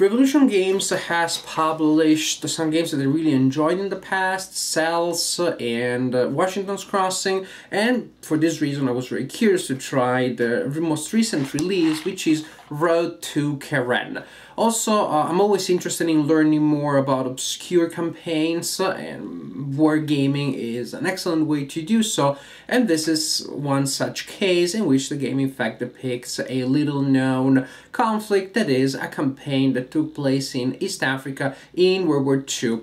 Revolution Games has published some games that I really enjoyed in the past, Cells and uh, Washington's Crossing, and for this reason I was very curious to try the most recent release, which is Road to Cheren. Also, uh, I'm always interested in learning more about obscure campaigns, uh, and wargaming is an excellent way to do so, and this is one such case in which the game in fact depicts a little known conflict that is a campaign that took place in East Africa in World War II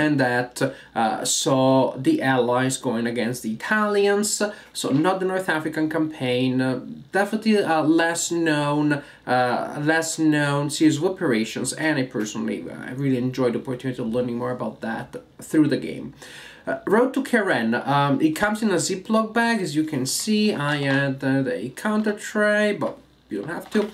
and that uh, saw the Allies going against the Italians, so not the North African campaign, uh, definitely uh, less known, uh, less known series of operations, and I personally I really enjoyed the opportunity of learning more about that through the game. Uh, Road to Cheren, um, it comes in a Ziploc bag, as you can see, I added a counter tray, but you don't have to.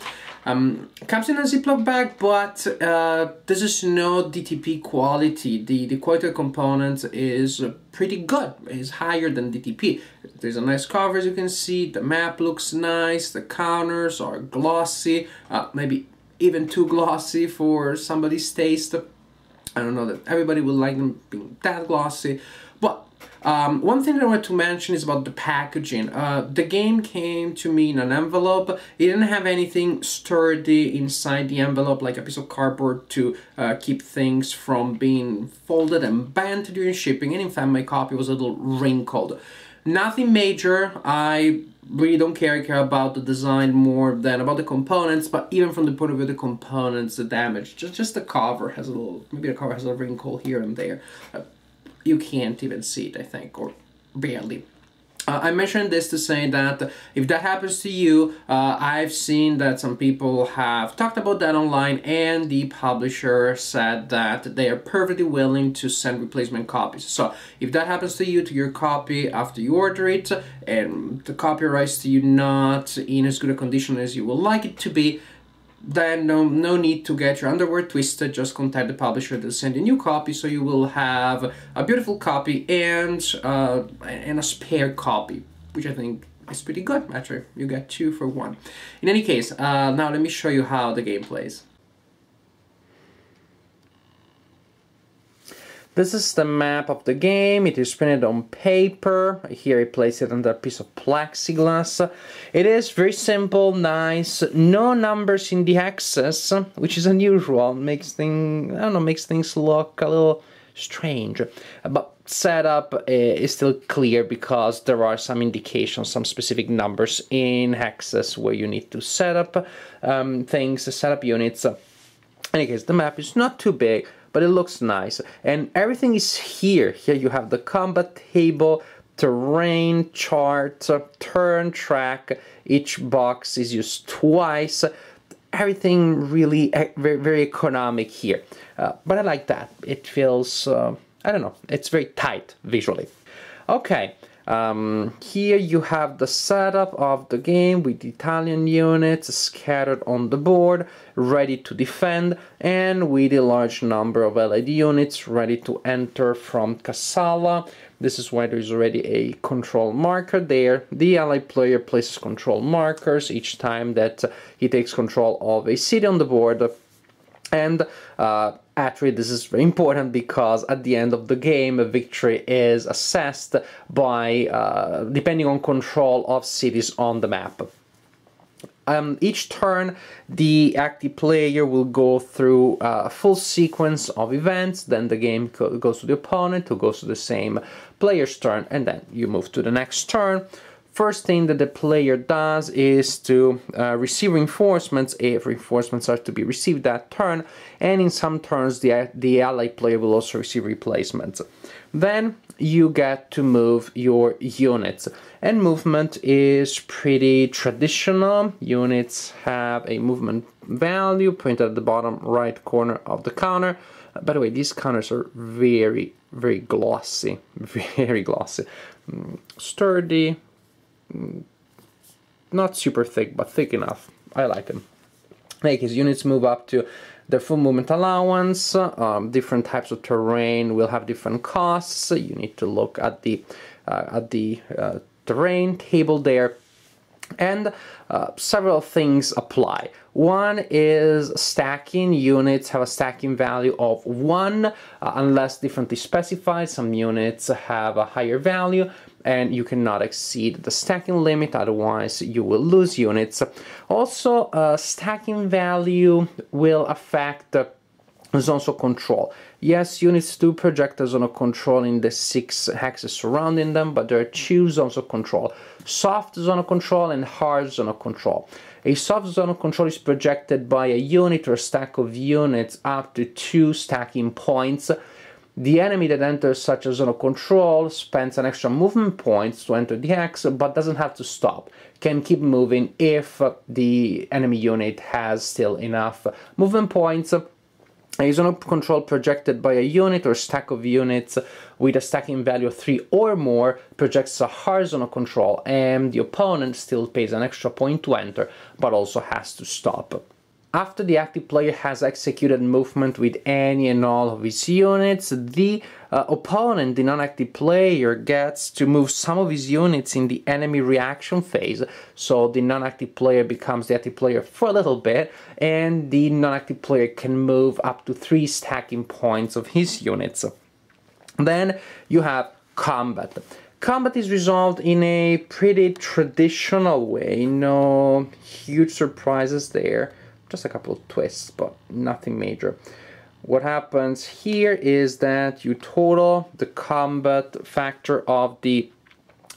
Um, comes in a Ziploc bag, but uh, this is no DTP quality. The, the quality of components is pretty good. It's higher than DTP. There's a nice cover, as you can see. The map looks nice. The counters are glossy, uh, maybe even too glossy for somebody's taste. I don't know that everybody would like them being that glossy, but um, one thing I want to mention is about the packaging. Uh, the game came to me in an envelope. It didn't have anything sturdy inside the envelope, like a piece of cardboard to uh, keep things from being folded and bent during shipping. And in fact, my copy was a little wrinkled. Nothing major. I really don't care. Care about the design more than about the components. But even from the point of view of the components, the damage, just just the cover has a little. Maybe the cover has a wrinkle here and there. Uh, you can't even see it, I think, or barely. Uh, I mentioned this to say that if that happens to you, uh, I've seen that some people have talked about that online and the publisher said that they are perfectly willing to send replacement copies. So if that happens to you, to your copy after you order it, and the copy arrives to you not in as good a condition as you would like it to be, then no, no need to get your underwear twisted, just contact the publisher to send a new copy so you will have a beautiful copy and, uh, and a spare copy, which I think is pretty good actually. You get two for one. In any case, uh, now let me show you how the game plays. This is the map of the game. It is printed on paper. Here I place it under a piece of plexiglass. It is very simple, nice. No numbers in the hexes, which is unusual. Makes things I don't know, makes things look a little strange. But setup eh, is still clear because there are some indications, some specific numbers in hexes where you need to set up um, things, set up units. In any case, the map is not too big but it looks nice. And everything is here. Here you have the combat table, terrain chart, turn track. Each box is used twice. Everything really very, very economic here. Uh, but I like that. It feels, uh, I don't know, it's very tight visually. Okay, um, here you have the setup of the game with Italian units scattered on the board, ready to defend, and with a large number of Allied units ready to enter from Kassala. This is why there is already a control marker there. The Allied player places control markers each time that he takes control of a city on the board and uh, actually this is very important because at the end of the game a victory is assessed by uh, depending on control of cities on the map. Um, each turn, the active player will go through a full sequence of events, then the game goes to the opponent, who goes to the same player's turn, and then you move to the next turn. First thing that the player does is to uh, receive reinforcements if reinforcements are to be received that turn and in some turns the, the allied player will also receive replacements. Then you get to move your units and movement is pretty traditional. Units have a movement value printed at the bottom right corner of the counter. By the way, these counters are very, very glossy, very glossy. Mm, sturdy, not super thick, but thick enough. I like them. Make his units move up to their full movement allowance. Um, different types of terrain will have different costs. You need to look at the uh, at the uh, terrain table there. And uh, several things apply. One is stacking. Units have a stacking value of 1 uh, unless differently specified. Some units have a higher value and you cannot exceed the stacking limit otherwise you will lose units. Also, uh, stacking value will affect zones of control. Yes, units do project a zone of control in the six hexes surrounding them, but there are two zones of control. Soft zone of control and hard zone of control. A soft zone of control is projected by a unit or stack of units up to two stacking points. The enemy that enters such a zone of control spends an extra movement points to enter the hex, but doesn't have to stop. Can keep moving if the enemy unit has still enough movement points a zone of control projected by a unit or stack of units with a stacking value of 3 or more projects a hard zone of control and the opponent still pays an extra point to enter but also has to stop. After the active player has executed movement with any and all of his units, the uh, opponent, the non-active player, gets to move some of his units in the enemy reaction phase. So the non-active player becomes the active player for a little bit, and the non-active player can move up to three stacking points of his units. Then you have combat. Combat is resolved in a pretty traditional way, no huge surprises there just a couple of twists, but nothing major. What happens here is that you total the combat factor of the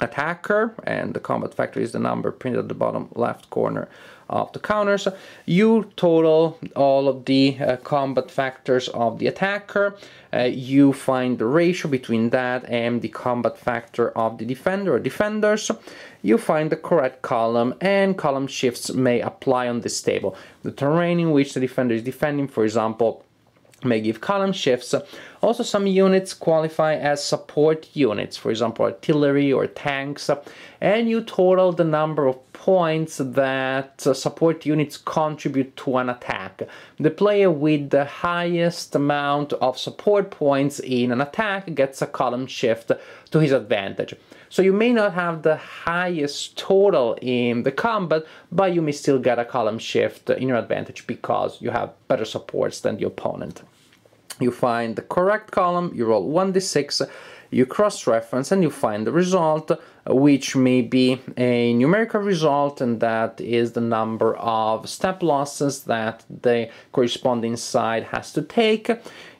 attacker, and the combat factor is the number printed at the bottom left corner of the counters. You total all of the uh, combat factors of the attacker. Uh, you find the ratio between that and the combat factor of the defender or defenders. You find the correct column and column shifts may apply on this table. The terrain in which the defender is defending, for example, may give column shifts. Also, some units qualify as support units, for example, artillery or tanks, and you total the number of points that uh, support units contribute to an attack. The player with the highest amount of support points in an attack gets a column shift to his advantage. So you may not have the highest total in the combat, but you may still get a column shift in your advantage because you have better supports than the opponent. You find the correct column, you roll 1d6, you cross-reference and you find the result, which may be a numerical result, and that is the number of step losses that the corresponding side has to take.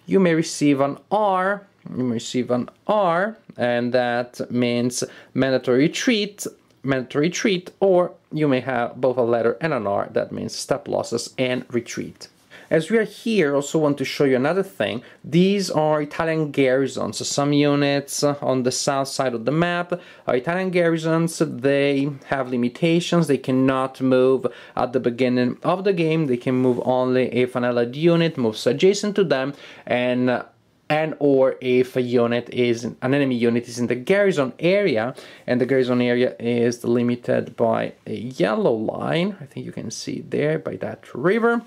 You may receive an R, you may receive an R, and that means mandatory retreat, mandatory retreat, or you may have both a letter and an R, that means step losses and retreat. As we are here, also want to show you another thing. These are Italian garrisons. So some units on the south side of the map are Italian garrisons. They have limitations. They cannot move at the beginning of the game. They can move only if an allied unit moves adjacent to them and and or if a unit is an enemy unit is in the garrison area and the garrison area is limited by a yellow line i think you can see there by that river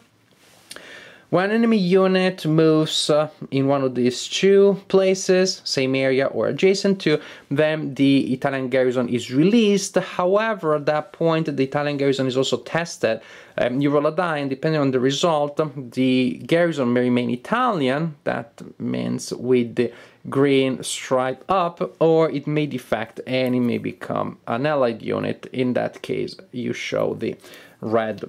when enemy unit moves uh, in one of these two places, same area or adjacent to, then the Italian garrison is released. However, at that point, the Italian garrison is also tested. Um, you roll a die, and depending on the result, the garrison may remain Italian, that means with the green stripe up, or it may defect and it may become an allied unit. In that case, you show the red,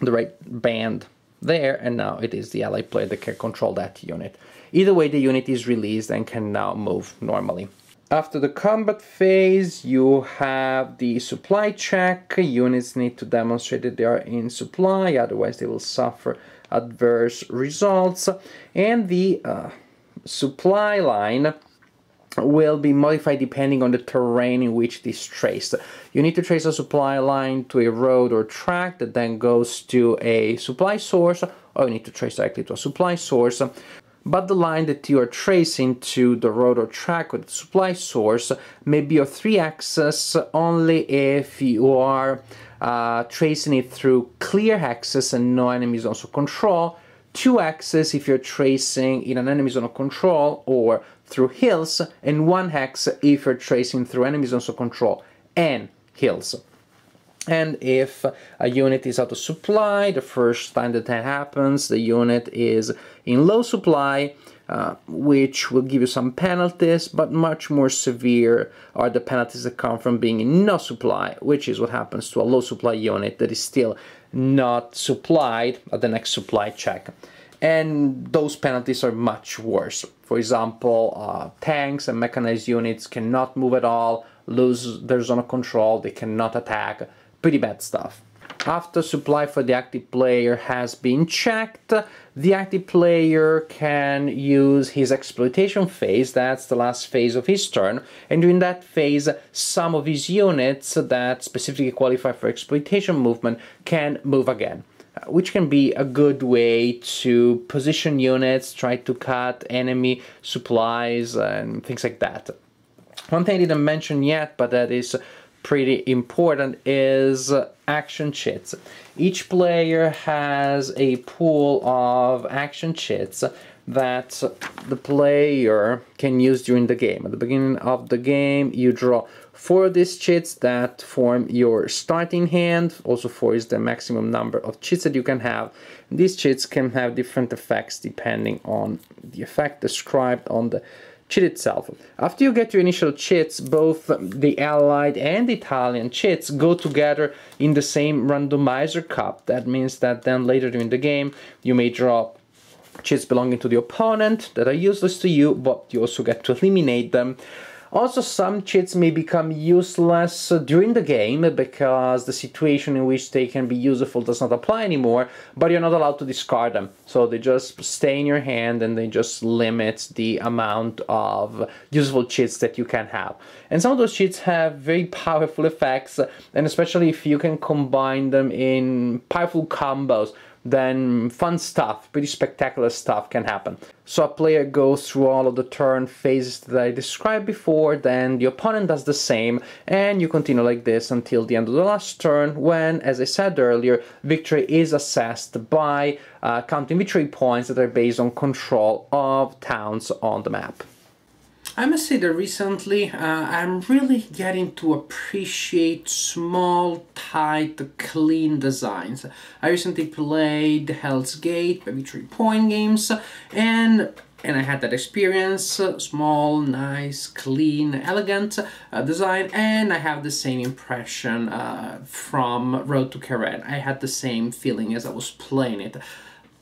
the red band there and now it is the ally player that can control that unit. Either way the unit is released and can now move normally. After the combat phase you have the supply check. Units need to demonstrate that they are in supply otherwise they will suffer adverse results and the uh, supply line will be modified depending on the terrain in which it is traced. You need to trace a supply line to a road or track that then goes to a supply source, or you need to trace directly to a supply source. But the line that you are tracing to the road or track or the supply source may be of three hexes only if you are uh, tracing it through clear hexes and no zone of control, two hexes if you're tracing in an enemy zone of control or through hills, and one hex if you're tracing through enemy zones of control and hills. and if a unit is out of supply, the first time that that happens, the unit is in low supply, uh, which will give you some penalties, but much more severe are the penalties that come from being in no supply, which is what happens to a low supply unit that is still not supplied at the next supply check. And those penalties are much worse. For example, uh, tanks and mechanized units cannot move at all, lose their zone of control, they cannot attack, pretty bad stuff. After supply for the active player has been checked, the active player can use his exploitation phase, that's the last phase of his turn, and during that phase, some of his units that specifically qualify for exploitation movement can move again Uh, which can be a good way to position units, try to cut enemy supplies and things like that. One thing I didn't mention yet, but that is pretty important is action chits. Each player has a pool of action chits that the player can use during the game. At the beginning of the game, you draw four these chits that form your starting hand. Also, four is the maximum number of chits that you can have. These chits can have different effects depending on the effect described on the chit itself. After you get your initial chits, both the Allied and Italian chits go together in the same randomizer cup. That means that then later during the game, you may draw chits belonging to the opponent that are useless to you, but you also get to eliminate them. Also, some chits may become useless during the game because the situation in which they can be useful does not apply anymore, but you're not allowed to discard them. So they just stay in your hand and they just limit the amount of useful chits that you can have. And some of those chits have very powerful effects, and especially if you can combine them in powerful combos then fun stuff, pretty spectacular stuff can happen. So a player goes through all of the turn phases that I described before, then the opponent does the same, and you continue like this until the end of the last turn when, as I said earlier, victory is assessed by uh, counting victory points that are based on control of towns on the map. I must say that recently uh, I'm really getting to appreciate small, tight, clean designs. I recently played Hell's Gate, maybe three point games, and and I had that experience, small, nice, clean, elegant uh, design, and I have the same impression uh, from Road to Cheren. I had the same feeling as I was playing it.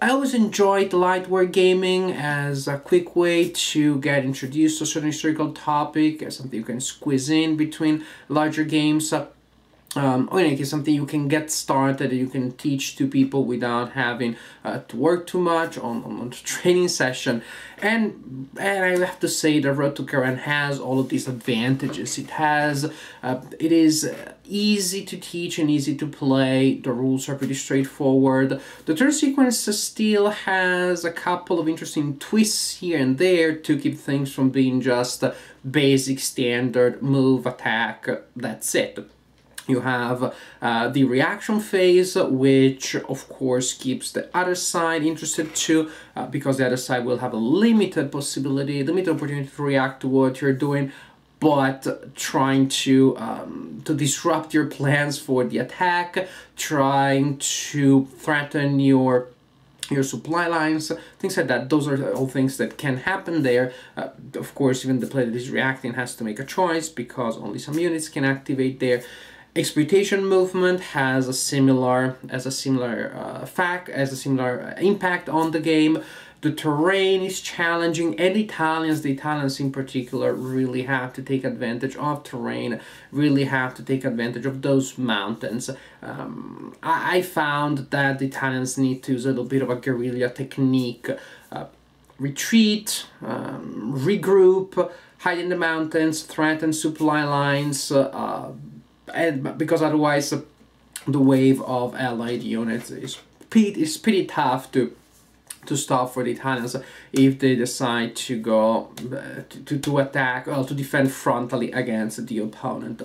I always enjoyed light wargaming as a quick way to get introduced to a certain historical topic, as something you can squeeze in between larger games. Uh, Um, in any case, something you can get started, you can teach to people without having uh, to work too much on, on, on the training session. And, and I have to say that Road to Cheren has all of these advantages. It has, uh, it is easy to teach and easy to play. The rules are pretty straightforward. The turn sequence still has a couple of interesting twists here and there to keep things from being just basic standard move attack. That's it. You have uh, the reaction phase, which of course keeps the other side interested too, uh, because the other side will have a limited possibility, limited opportunity to react to what you're doing, but trying to um, to disrupt your plans for the attack, trying to threaten your your supply lines, things like that. Those are all things that can happen there. Uh, of course, even the player that is reacting has to make a choice because only some units can activate there. Exploitation movement has a similar as a similar uh, fact as a similar uh, impact on the game. The terrain is challenging, and Italians, the Italians in particular, really have to take advantage of terrain, really have to take advantage of those mountains. Um, I, I, found that the Italians need to use a little bit of a guerrilla technique. Uh, retreat, um, regroup, hide in the mountains, threaten supply lines, uh, and because otherwise uh, the wave of allied units is pretty, is pretty tough to to stop for the Italians if they decide to go uh, to, to attack or to defend frontally against the opponent.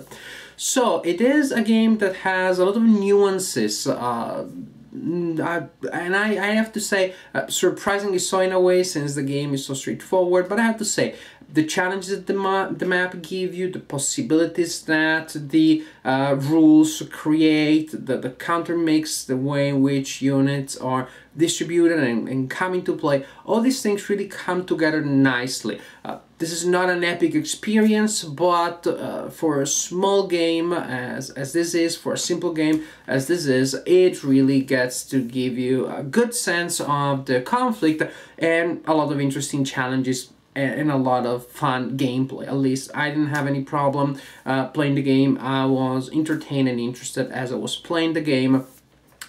So it is a game that has a lot of nuances uh, I, and I, I have to say, uh, surprisingly so in a way, since the game is so straightforward, but I have to say, the challenges that the, ma the map give you, the possibilities that the uh, rules create, the, the counter mix, the way in which units are distributed and, and come into play, all these things really come together nicely. Uh, this is not an epic experience, but uh, for a small game as, as this is, for a simple game as this is, it really gets to give you a good sense of the conflict and a lot of interesting challenges and a lot of fun gameplay. At least I didn't have any problem uh, playing the game. I was entertained and interested as I was playing the game.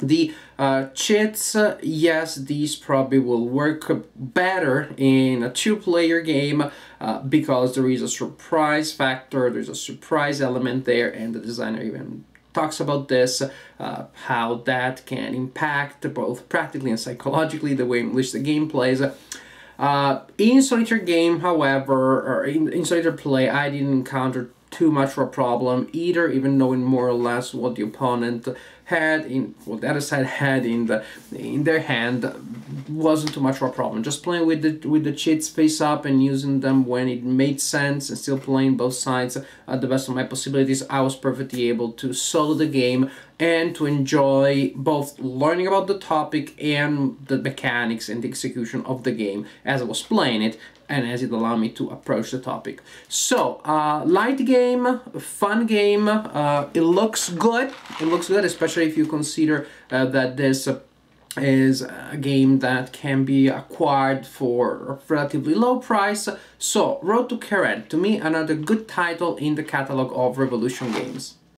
The uh, uh, yes, these probably will work better in a two-player game uh, because there is a surprise factor, there's a surprise element there, and the designer even talks about this, uh, how that can impact both practically and psychologically the way in which the game plays. Uh, in solitaire game, however, or in, in solitaire play, I didn't encounter too much of a problem either, even knowing more or less what the opponent had in what the other side had in the in their hand wasn't too much of a problem. Just playing with the with the chits face up and using them when it made sense and still playing both sides at the best of my possibilities, I was perfectly able to solo the game and to enjoy both learning about the topic and the mechanics and the execution of the game as I was playing it and as it allowed me to approach the topic. So, uh, light game, fun game, uh, it looks good, it looks good, especially if you consider uh, that this uh, is a game that can be acquired for a relatively low price. So, Road to Cheren, to me, another good title in the catalog of Revolution games.